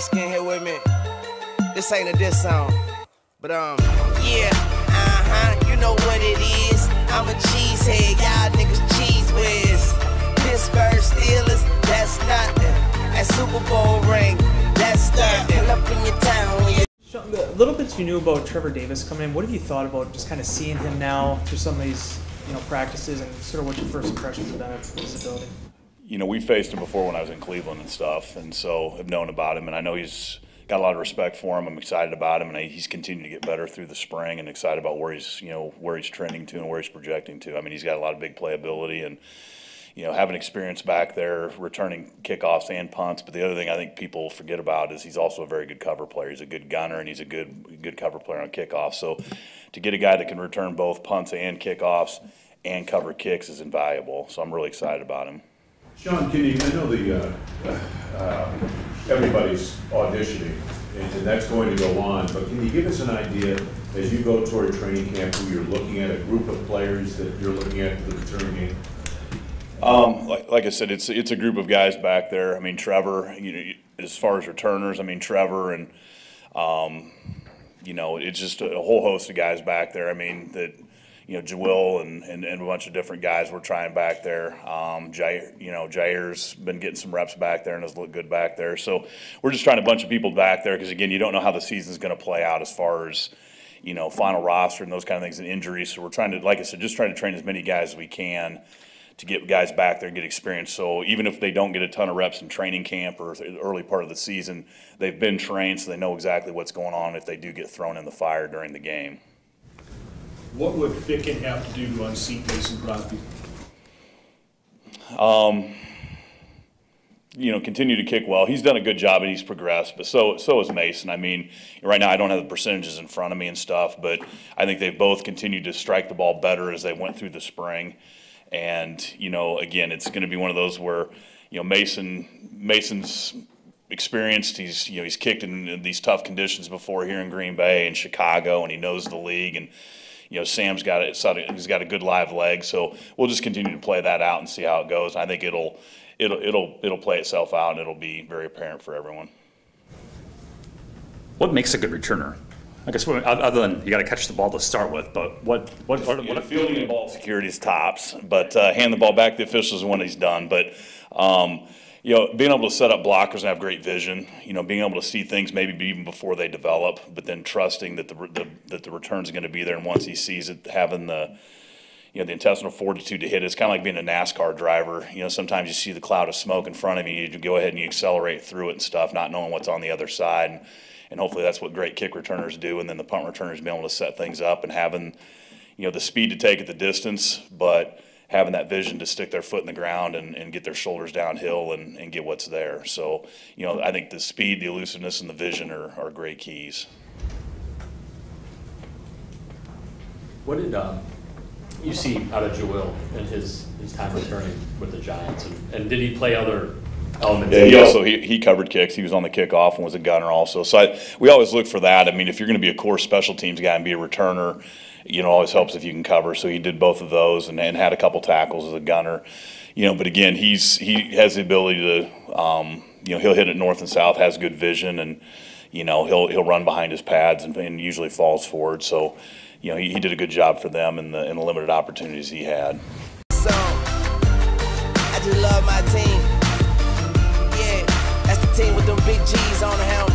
skin here with me. This ain't a diss song, but um, yeah, uh huh, you know what it is. I'm a cheesehead, y'all niggas cheese whiz. Pittsburgh Steelers, that's nothing. That Super Bowl ring, that's nothing. Pull up in your town when you Sean, the little bits you knew about Trevor Davis coming in, what have you thought about just kind of seeing him now through some of these, you know, practices and sort of what your first impressions have been of his ability? You know, we faced him before when I was in Cleveland and stuff, and so have known about him. And I know he's got a lot of respect for him. I'm excited about him, and he's continued to get better through the spring, and excited about where he's, you know, where he's trending to and where he's projecting to. I mean, he's got a lot of big playability, and you know, having experience back there, returning kickoffs and punts. But the other thing I think people forget about is he's also a very good cover player. He's a good gunner, and he's a good good cover player on kickoffs. So, to get a guy that can return both punts and kickoffs and cover kicks is invaluable. So I'm really excited about him. Sean, can you, I know the, uh, uh, everybody's auditioning, and and that's going to go on, but can you give us an idea, as you go toward training camp, who you're looking at, a group of players that you're looking at for the return game? Um, like, like I said, it's it's a group of guys back there. I mean, Trevor. You know, as far as returners, I mean Trevor and, um, you know, it's just a whole host of guys back there. I mean that, you know, Jawil and, and, and a bunch of different guys we're trying back there. Um, Jaire, you know, Jaire's been getting some reps back there and has looked good back there. So we're just trying a bunch of people back there because again, you don't know how the season's going to play out as far as you know, final roster and those kind of things and injuries. So we're trying to, like I said, just trying to train as many guys as we can to get guys back there and get experience. So even if they don't get a ton of reps in training camp or the early part of the season, they've been trained so they know exactly what's going on if they do get thrown in the fire during the game. What would Ficken have to do to unseat Mason Crosby? Um, you know, continue to kick well. He's done a good job and he's progressed, but so so is Mason. I mean, right now I don't have the percentages in front of me and stuff, but I think they've both continued to strike the ball better as they went through the spring. And you know, again, it's going to be one of those where you know Mason Mason's experienced. He's you know he's kicked in these tough conditions before here in Green Bay and Chicago, and he knows the league and. You know, Sam's got it. He's got a good live leg, so we'll just continue to play that out and see how it goes. I think it'll, it'll, it'll, it'll play itself out, and it'll be very apparent for everyone. What makes a good returner? I guess other than you got to catch the ball to start with, but what what what, You know, what fielding the ball security is tops, but uh, hand the ball back to the officials when he's done. But um, you know, being able to set up blockers and have great vision, you know, being able to see things maybe even before they develop, but then trusting that the, the that the return's going to be there, and once he sees it, having the you know, the intestinal fortitude to hit it. It's kind of like being a NASCAR driver. You know, sometimes you see the cloud of smoke in front of you, you go ahead and you accelerate through it and stuff, not knowing what's on the other side. And, and hopefully that's what great kick returners do. And then the punt returners being able to set things up and having, you know, the speed to take at the distance, but having that vision to stick their foot in the ground and, and get their shoulders downhill and, and get what's there. So, you know, I think the speed, the elusiveness, and the vision are, are great keys. What did um, you see out of Joel in his, his time returning with the Giants? And, and did he play other elements? Yeah, he also he, he covered kicks. He was on the kickoff and was a gunner also. So I, we always look for that. I mean, if you're going to be a core special teams guy and be a returner, you know, always helps if you can cover. So he did both of those and, and had a couple tackles as a gunner. You know, but again, he's he has the ability to, um, you know, he'll hit it north and south, has good vision, and you know he'll he'll run behind his pads and, and usually falls forward. So, you know, he, he did a good job for them in the in the limited opportunities he had. song. I just love my team team with them big G's on the helm.